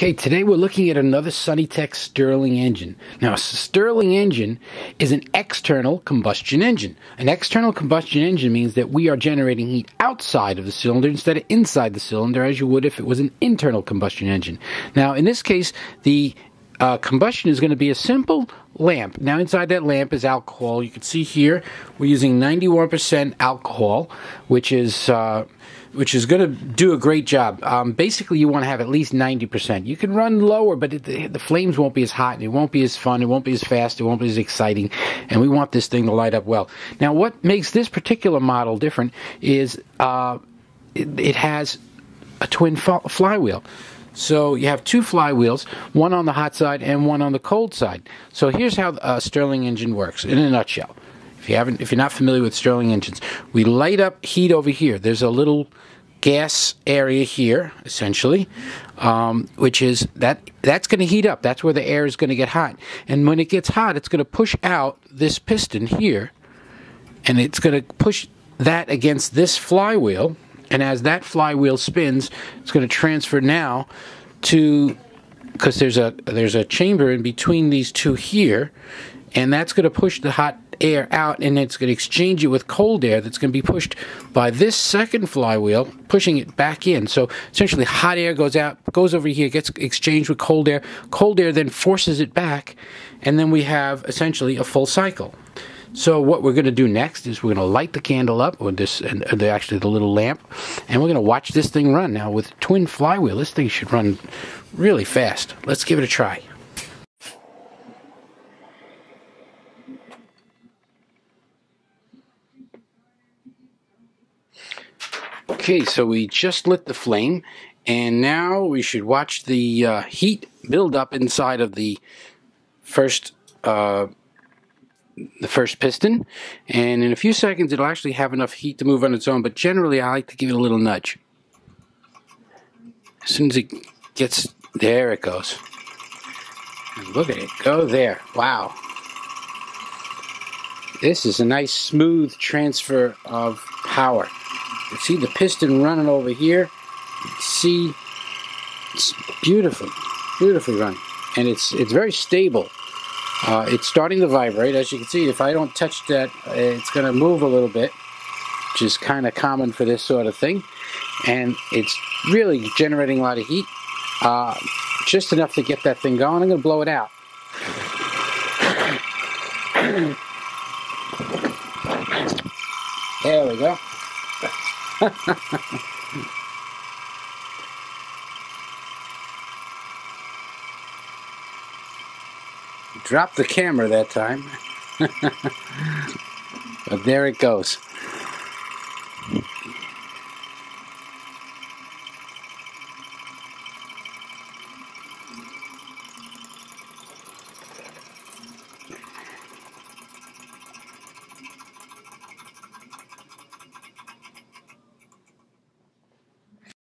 Okay, today we're looking at another Sunnytech Stirling engine. Now, a Stirling engine is an external combustion engine. An external combustion engine means that we are generating heat outside of the cylinder instead of inside the cylinder as you would if it was an internal combustion engine. Now, in this case, the uh, combustion is going to be a simple lamp. Now, inside that lamp is alcohol. You can see here we're using 91% alcohol, which is uh, which is going to do a great job. Um, basically, you want to have at least 90%. You can run lower, but it, the, the, flames won't be as hot, and it won't be as fun, it won't be as fast, it won't be as exciting, and we want this thing to light up well. Now, what makes this particular model different is uh, it, it, has a twin flywheel. So you have two flywheels, one on the hot side and one on the cold side. So here's how a Stirling engine works in a nutshell. If you haven't, if you're not familiar with Stirling engines, we light up heat over here. There's a little gas area here, essentially, um, which is that that's going to heat up. That's where the air is going to get hot. And when it gets hot, it's going to push out this piston here, and it's going to push that against this flywheel. And as that flywheel spins, it's going to transfer now to because there's a there's a chamber in between these two here, and that's going to push the hot air out and it's going to exchange it with cold air that's going to be pushed by this second flywheel, pushing it back in. So essentially, hot air goes out, goes over here, gets exchanged with cold air. Cold air then forces it back, and then we have essentially a full cycle. So what we're going to do next is we're going to light the candle up with this, and uh, actually the little lamp, and we're going to watch this thing run. Now with twin flywheel, this thing should run really fast. Let's give it a try. Okay, so we just lit the flame, and now we should watch the uh, heat build up inside of the first uh, the first piston, and in a few seconds it'll actually have enough heat to move on its own. But generally, I like to give it a little nudge. As soon as it gets there, it goes. And look at it go there! Wow. This is a nice smooth transfer of power. You see the piston running over here. see it's beautiful, beautifully run, and it's it's very stable. Uh, it's starting to vibrate, as you can see. If I don't touch that, uh, it's going to move a little bit, which is kind of common for this sort of thing. And it's really generating a lot of heat, uh, just enough to get that thing going. I'm going to blow it out. There we go. Drop the camera that time. but there it goes.